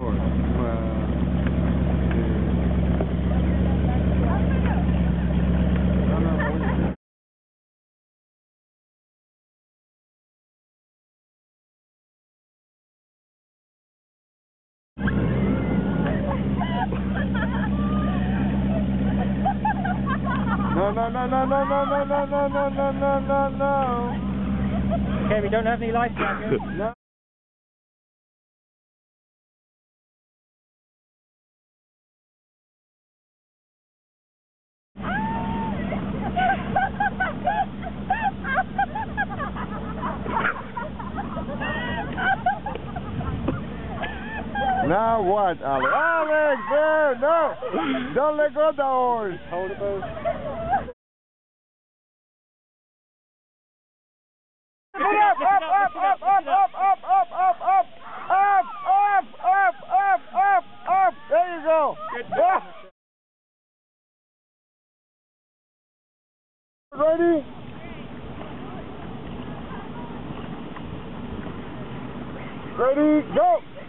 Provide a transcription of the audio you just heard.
horse. No, no, no, no, no, no, no, no, no, no, no, no, no, no. Okay, we don't have any life jackets. No. Now what, Alex? Alex, there, no! Don't let go of the horse. Hold it, Boo. Up, up, up, up, up, up, up, up, up, up, up, up, up, up, up, up, up. There you go. Ah. Ready? Ready, go.